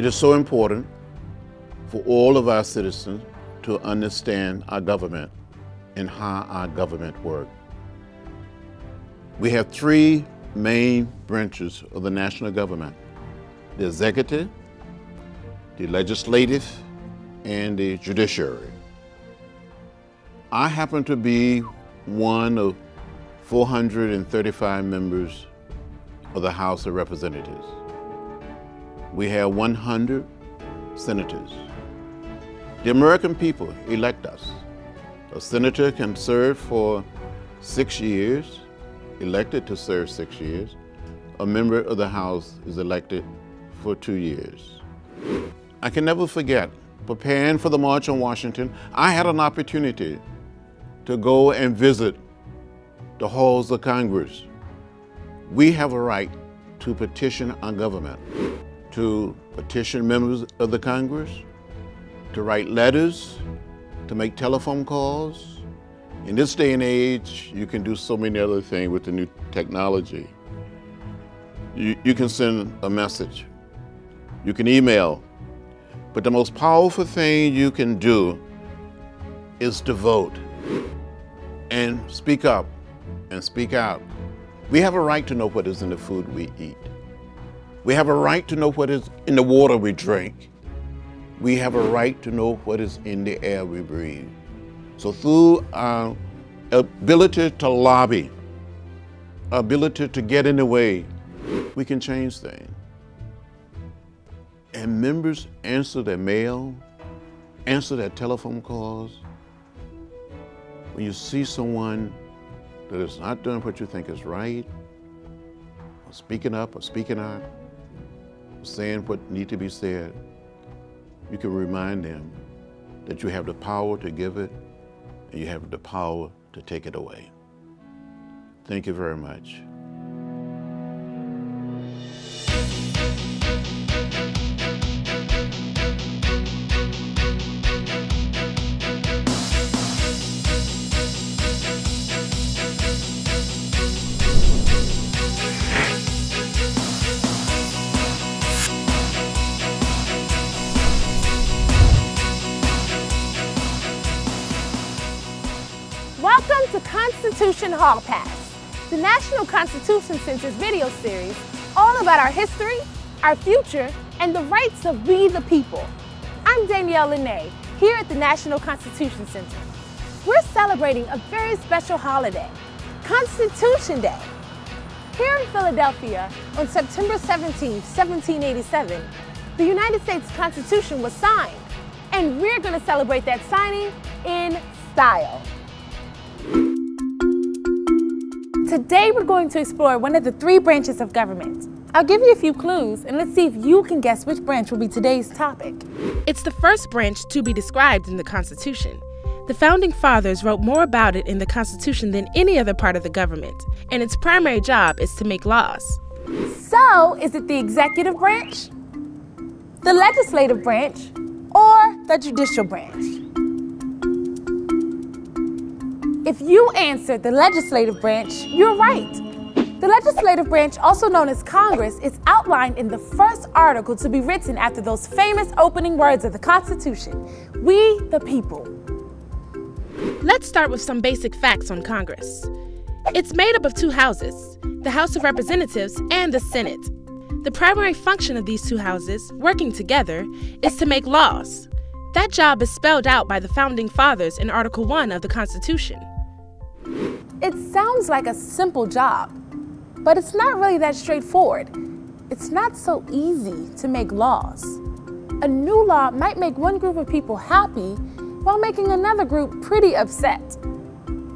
It is so important for all of our citizens to understand our government and how our government works. We have three main branches of the national government, the executive, the legislative, and the judiciary. I happen to be one of 435 members of the House of Representatives. We have 100 senators. The American people elect us. A senator can serve for six years, elected to serve six years. A member of the House is elected for two years. I can never forget, preparing for the March on Washington, I had an opportunity to go and visit the halls of Congress. We have a right to petition our government, to petition members of the Congress, to write letters, to make telephone calls. In this day and age, you can do so many other things with the new technology. You, you can send a message, you can email, but the most powerful thing you can do is to vote and speak up and speak out. We have a right to know what is in the food we eat. We have a right to know what is in the water we drink. We have a right to know what is in the air we breathe. So through our ability to lobby, ability to get in the way, we can change things. And members answer their mail, answer their telephone calls. When you see someone that is not doing what you think is right, or speaking up or speaking out, saying what need to be said, you can remind them that you have the power to give it and you have the power to take it away. Thank you very much. Welcome to Constitution Hall Pass, the National Constitution Center's video series all about our history, our future, and the rights of we the people. I'm Danielle Lene, here at the National Constitution Center. We're celebrating a very special holiday, Constitution Day. Here in Philadelphia, on September 17, 1787, the United States Constitution was signed, and we're going to celebrate that signing in style. Today we're going to explore one of the three branches of government. I'll give you a few clues and let's see if you can guess which branch will be today's topic. It's the first branch to be described in the Constitution. The Founding Fathers wrote more about it in the Constitution than any other part of the government, and its primary job is to make laws. So, is it the executive branch, the legislative branch, or the judicial branch? If you answered the legislative branch, you're right. The legislative branch, also known as Congress, is outlined in the first article to be written after those famous opening words of the Constitution We the people. Let's start with some basic facts on Congress. It's made up of two houses the House of Representatives and the Senate. The primary function of these two houses, working together, is to make laws. That job is spelled out by the Founding Fathers in Article 1 of the Constitution. It sounds like a simple job, but it's not really that straightforward. It's not so easy to make laws. A new law might make one group of people happy while making another group pretty upset.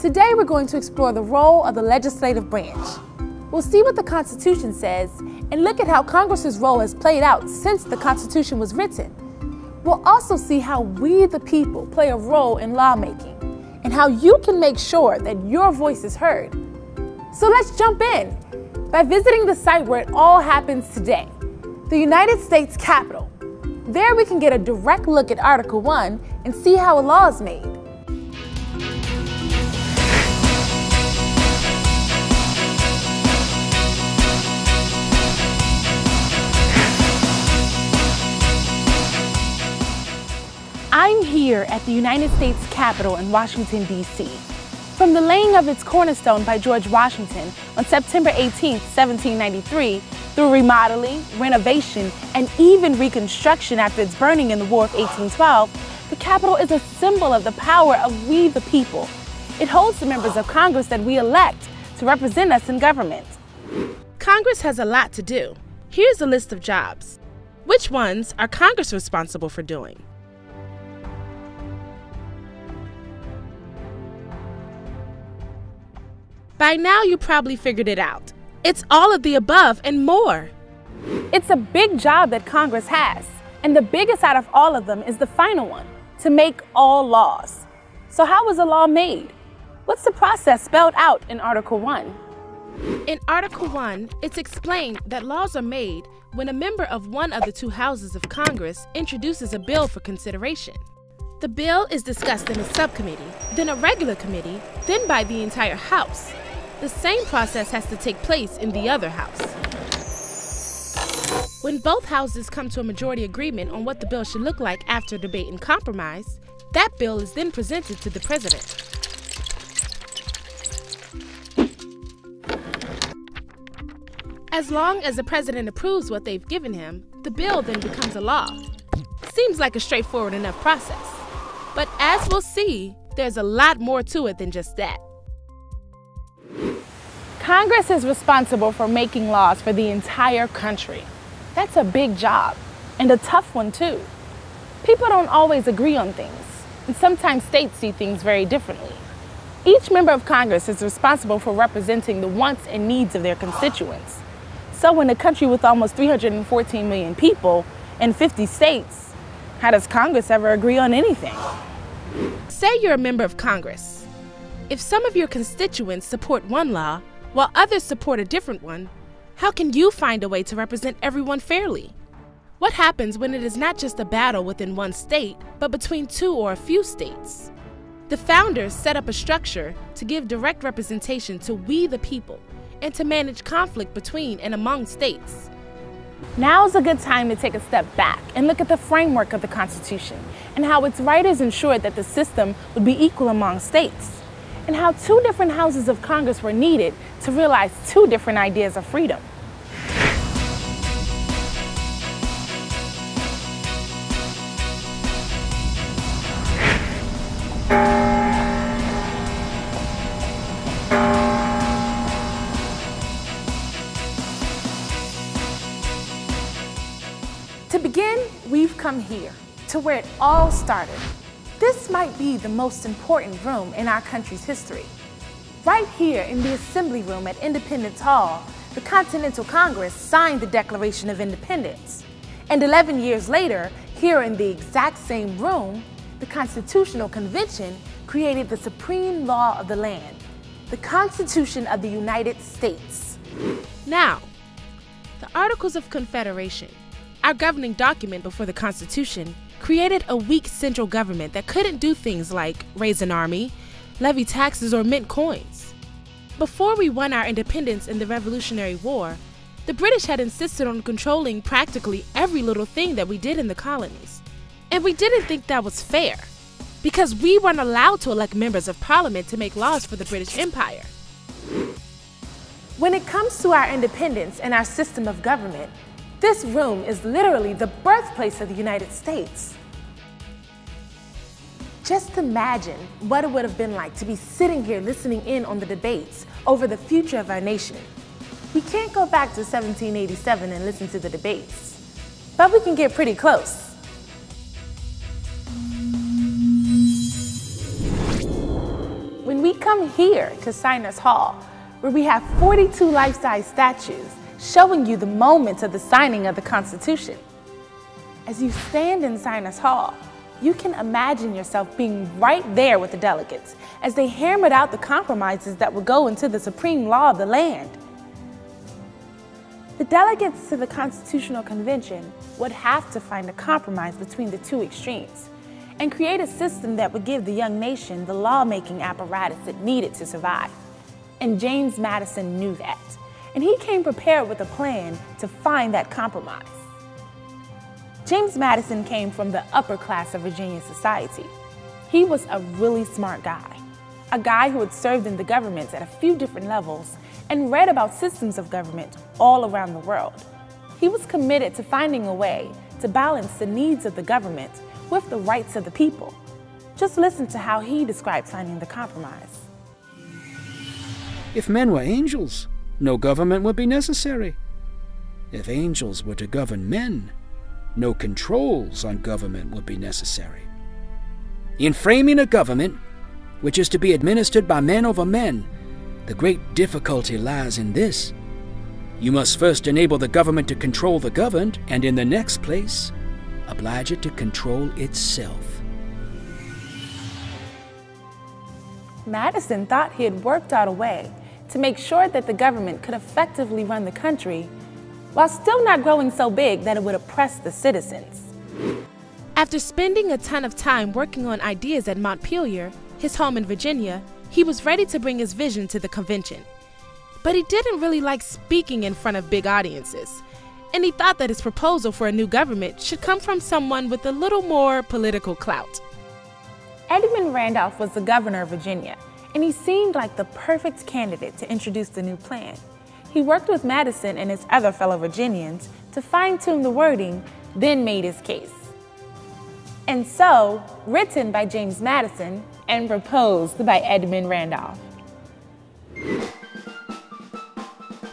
Today we're going to explore the role of the legislative branch. We'll see what the Constitution says and look at how Congress's role has played out since the Constitution was written. We'll also see how we, the people, play a role in lawmaking and how you can make sure that your voice is heard. So let's jump in by visiting the site where it all happens today, the United States Capitol. There we can get a direct look at Article 1 and see how a law is made. Here at the United States Capitol in Washington, D.C. From the laying of its cornerstone by George Washington on September 18, 1793, through remodeling, renovation, and even reconstruction after its burning in the War of 1812, the Capitol is a symbol of the power of we the people. It holds the members of Congress that we elect to represent us in government. Congress has a lot to do. Here's a list of jobs. Which ones are Congress responsible for doing? By now, you probably figured it out. It's all of the above and more. It's a big job that Congress has, and the biggest out of all of them is the final one to make all laws. So, how is a law made? What's the process spelled out in Article 1? In Article 1, it's explained that laws are made when a member of one of the two houses of Congress introduces a bill for consideration. The bill is discussed in a subcommittee, then a regular committee, then by the entire House. The same process has to take place in the other House. When both houses come to a majority agreement on what the bill should look like after debate and compromise, that bill is then presented to the President. As long as the president approves what they've given him, the bill then becomes a law. Seems like a straightforward enough process. But as we'll see, there's a lot more to it than just that. Congress is responsible for making laws for the entire country. That's a big job, and a tough one too. People don't always agree on things, and sometimes states see things very differently. Each member of Congress is responsible for representing the wants and needs of their constituents. So in a country with almost 314 million people and 50 states, how does Congress ever agree on anything? Say you're a member of Congress. If some of your constituents support one law while others support a different one, how can you find a way to represent everyone fairly? What happens when it is not just a battle within one state, but between two or a few states? The founders set up a structure to give direct representation to we the people and to manage conflict between and among states. Now is a good time to take a step back and look at the framework of the Constitution and how its writers ensured that the system would be equal among states, and how two different houses of Congress were needed to realize two different ideas of freedom. To begin, we've come here, to where it all started. This might be the most important room in our country's history. Right here in the Assembly Room at Independence Hall, the Continental Congress signed the Declaration of Independence. And 11 years later, here in the exact same room, the Constitutional Convention created the supreme law of the land, the Constitution of the United States. Now, the Articles of Confederation, our governing document before the Constitution, created a weak central government that couldn't do things like raise an army, levy taxes, or mint coins. Before we won our independence in the Revolutionary War, the British had insisted on controlling practically every little thing that we did in the colonies. And we didn't think that was fair, because we weren't allowed to elect members of parliament to make laws for the British Empire. When it comes to our independence and our system of government, this room is literally the birthplace of the United States. Just imagine what it would have been like to be sitting here listening in on the debates over the future of our nation. We can't go back to 1787 and listen to the debates, but we can get pretty close. When we come here to Signers Hall, where we have 42 life-size statues showing you the moments of the signing of the Constitution. As you stand in Signers Hall, you can imagine yourself being right there with the delegates as they hammered out the compromises that would go into the supreme law of the land. The delegates to the Constitutional Convention would have to find a compromise between the two extremes and create a system that would give the young nation the lawmaking apparatus it needed to survive. And James Madison knew that and he came prepared with a plan to find that compromise. James Madison came from the upper class of Virginia society. He was a really smart guy, a guy who had served in the government at a few different levels and read about systems of government all around the world. He was committed to finding a way to balance the needs of the government with the rights of the people. Just listen to how he described finding the compromise. If men were angels, no government would be necessary. If angels were to govern men, no controls on government would be necessary. In framing a government, which is to be administered by men over men, the great difficulty lies in this. You must first enable the government to control the governed, and in the next place, oblige it to control itself. Madison thought he had worked out a way to make sure that the government could effectively run the country while still not growing so big that it would oppress the citizens. After spending a ton of time working on ideas at Montpelier, his home in Virginia, he was ready to bring his vision to the convention. But he didn't really like speaking in front of big audiences, and he thought that his proposal for a new government should come from someone with a little more political clout. Edmund Randolph was the governor of Virginia, and he seemed like the perfect candidate to introduce the new plan. He worked with Madison and his other fellow Virginians to fine tune the wording, then made his case. And so, written by James Madison and proposed by Edmund Randolph.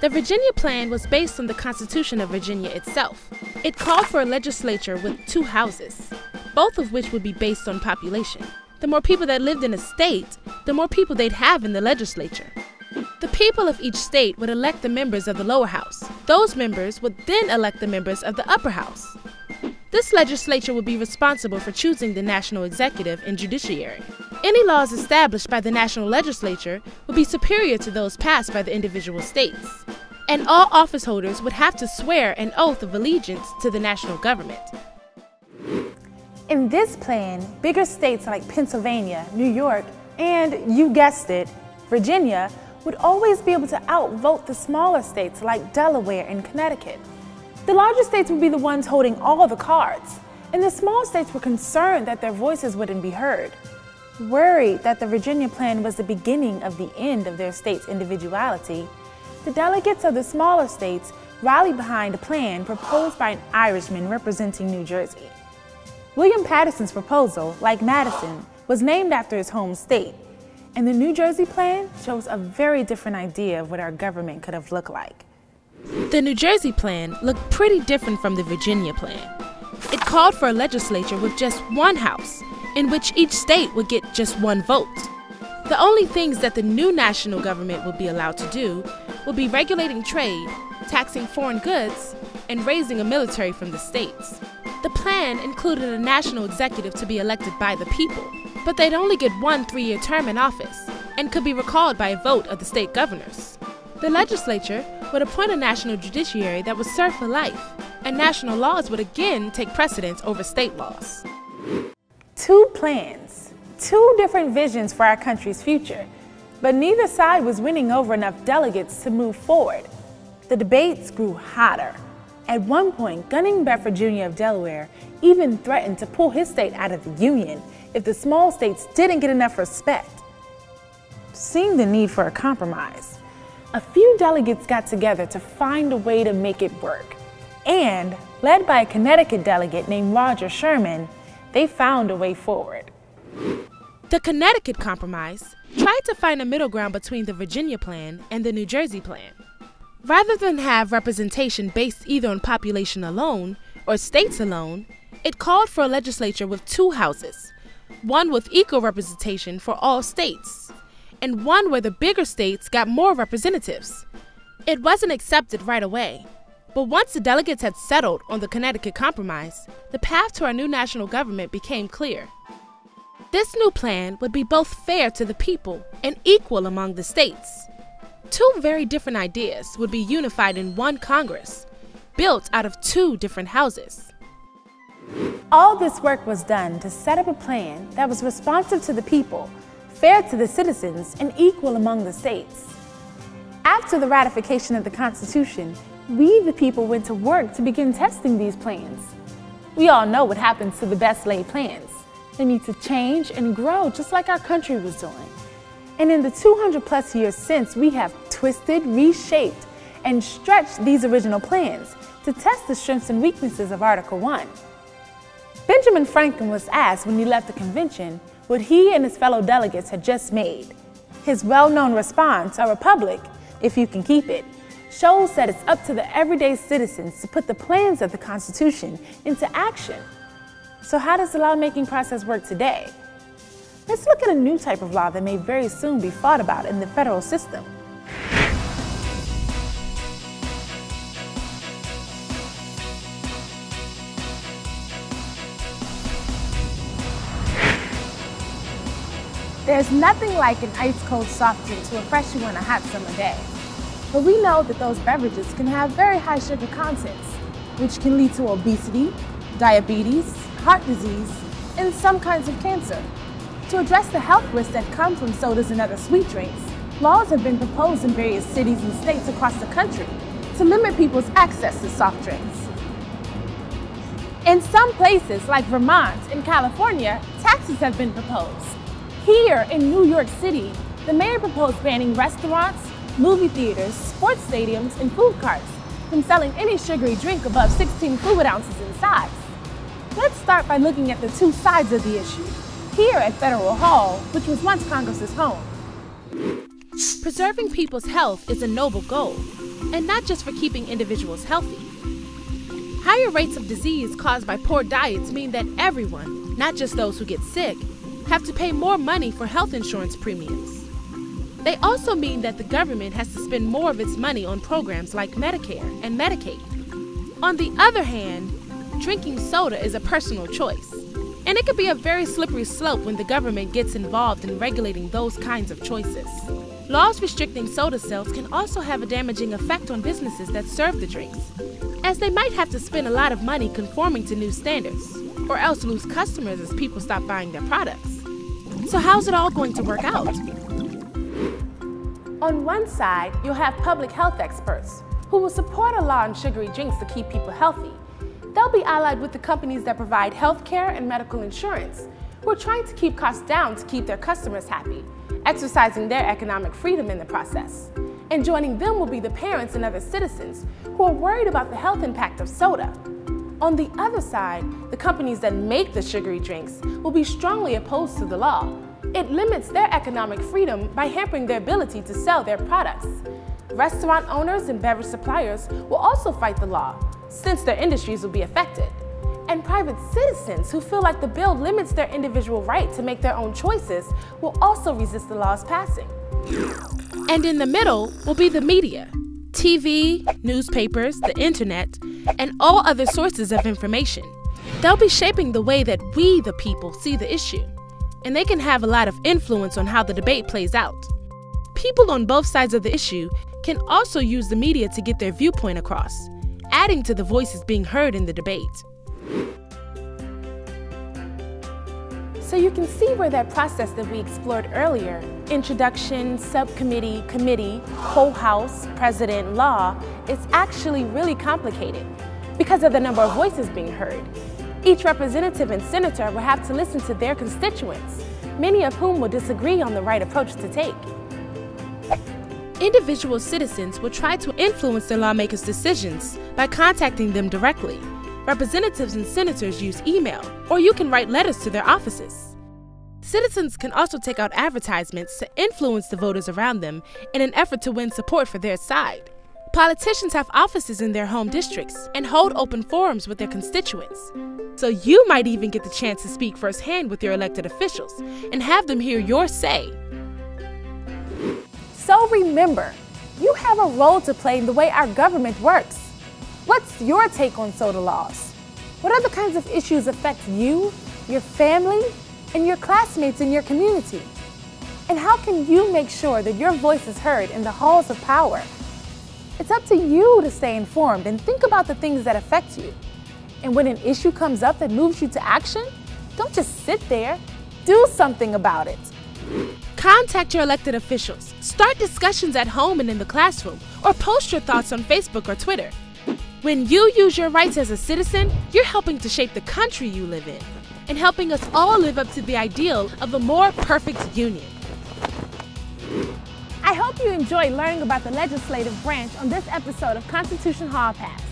The Virginia Plan was based on the Constitution of Virginia itself. It called for a legislature with two houses, both of which would be based on population. The more people that lived in a state, the more people they'd have in the legislature. The people of each state would elect the members of the lower house. Those members would then elect the members of the upper house. This legislature would be responsible for choosing the national executive and judiciary. Any laws established by the national legislature would be superior to those passed by the individual states. And all office holders would have to swear an oath of allegiance to the national government. In this plan, bigger states like Pennsylvania, New York, and you guessed it, Virginia, would always be able to outvote the smaller states like Delaware and Connecticut. The larger states would be the ones holding all the cards, and the small states were concerned that their voices wouldn't be heard. Worried that the Virginia plan was the beginning of the end of their state's individuality, the delegates of the smaller states rallied behind a plan proposed by an Irishman representing New Jersey. William Paterson's proposal, like Madison, was named after his home state, and the New Jersey plan shows a very different idea of what our government could have looked like. The New Jersey plan looked pretty different from the Virginia plan. It called for a legislature with just one house, in which each state would get just one vote. The only things that the new national government would be allowed to do would be regulating trade, taxing foreign goods, and raising a military from the states. The plan included a national executive to be elected by the people, but they'd only get one three year term in office and could be recalled by a vote of the state governors. The legislature would appoint a national judiciary that would serve for life, and national laws would again take precedence over state laws. Two plans, two different visions for our country's future, but neither side was winning over enough delegates to move forward. The debates grew hotter. At one point, Gunning Bedford Jr. of Delaware even threatened to pull his state out of the Union if the small states didn't get enough respect. Seeing the need for a compromise, a few delegates got together to find a way to make it work. And, led by a Connecticut delegate named Roger Sherman, they found a way forward. The Connecticut Compromise tried to find a middle ground between the Virginia Plan and the New Jersey Plan. Rather than have representation based either on population alone or states alone, it called for a legislature with two houses, one with equal representation for all states, and one where the bigger states got more representatives. It wasn't accepted right away, but once the delegates had settled on the Connecticut Compromise, the path to our new national government became clear. This new plan would be both fair to the people and equal among the states. Two very different ideas would be unified in one Congress, built out of two different houses. All this work was done to set up a plan that was responsive to the people, fair to the citizens, and equal among the states. After the ratification of the Constitution, we, the people, went to work to begin testing these plans. We all know what happens to the best laid plans. They need to change and grow just like our country was doing. And in the 200 plus years since, we have twisted, reshaped, and stretched these original plans to test the strengths and weaknesses of Article 1. Benjamin Franklin was asked when he left the convention what he and his fellow delegates had just made. His well known response, a republic, if you can keep it, shows that it's up to the everyday citizens to put the plans of the Constitution into action. So, how does the lawmaking process work today? Let's look at a new type of law that may very soon be fought about in the federal system. There's nothing like an ice cold soft drink to refresh you on a hot summer day. But we know that those beverages can have very high sugar contents, which can lead to obesity, diabetes, heart disease, and some kinds of cancer. To address the health risks that come from sodas and other sweet drinks, laws have been proposed in various cities and states across the country to limit people's access to soft drinks. In some places, like Vermont and California, taxes have been proposed. Here in New York City, the mayor proposed banning restaurants, movie theaters, sports stadiums, and food carts from selling any sugary drink above 16 fluid ounces in size. Let's start by looking at the two sides of the issue. Here at Federal Hall, which was once Congress's home. Preserving people's health is a noble goal, and not just for keeping individuals healthy. Higher rates of disease caused by poor diets mean that everyone, not just those who get sick, have to pay more money for health insurance premiums. They also mean that the government has to spend more of its money on programs like Medicare and Medicaid. On the other hand, drinking soda is a personal choice, and it could be a very slippery slope when the government gets involved in regulating those kinds of choices. Laws restricting soda sales can also have a damaging effect on businesses that serve the drinks, as they might have to spend a lot of money conforming to new standards, or else lose customers as people stop buying their products. So, how's it all going to work out? On one side, you'll have public health experts who will support a law on sugary drinks to keep people healthy. Be allied with the companies that provide health care and medical insurance, who are trying to keep costs down to keep their customers happy, exercising their economic freedom in the process. And joining them will be the parents and other citizens who are worried about the health impact of soda. On the other side, the companies that make the sugary drinks will be strongly opposed to the law it limits their economic freedom by hampering their ability to sell their products. Restaurant owners and beverage suppliers will also fight the law, since their industries will be affected. And private citizens who feel like the bill limits their individual right to make their own choices will also resist the law's passing. And in the middle will be the media TV, newspapers, the internet, and all other sources of information. They'll be shaping the way that we, the people, see the issue and they can have a lot of influence on how the debate plays out. People on both sides of the issue can also use the media to get their viewpoint across, adding to the voices being heard in the debate. So you can see where that process that we explored earlier introduction, subcommittee, committee, whole house, president, law is actually really complicated because of the number of voices being heard each representative and senator will have to listen to their constituents, many of whom will disagree on the right approach to take. Individual citizens will try to influence their lawmakers' decisions by contacting them directly. Representatives and senators use email, or you can write letters to their offices. Citizens can also take out advertisements to influence the voters around them in an effort to win support for their side. Politicians have offices in their home districts and hold open forums with their constituents. So you might even get the chance to speak firsthand with your elected officials and have them hear your say. So remember, you have a role to play in the way our government works. What's your take on soda laws? What other kinds of issues affect you, your family, and your classmates in your community? And how can you make sure that your voice is heard in the halls of power it's up to you to stay informed and think about the things that affect you. And when an issue comes up that moves you to action, don't just sit there, do something about it. Contact your elected officials, start discussions at home and in the classroom, or post your thoughts on Facebook or Twitter. When you use your rights as a citizen, you're helping to shape the country you live in. and helping us all live up to the ideal of a more perfect union. I hope you enjoyed learning about the legislative branch on this episode of Constitution Hall Pass.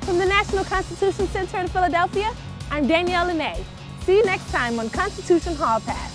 From the National Constitution Center in Philadelphia, I'm Danielle Lene. See you next time on Constitution Hall Pass.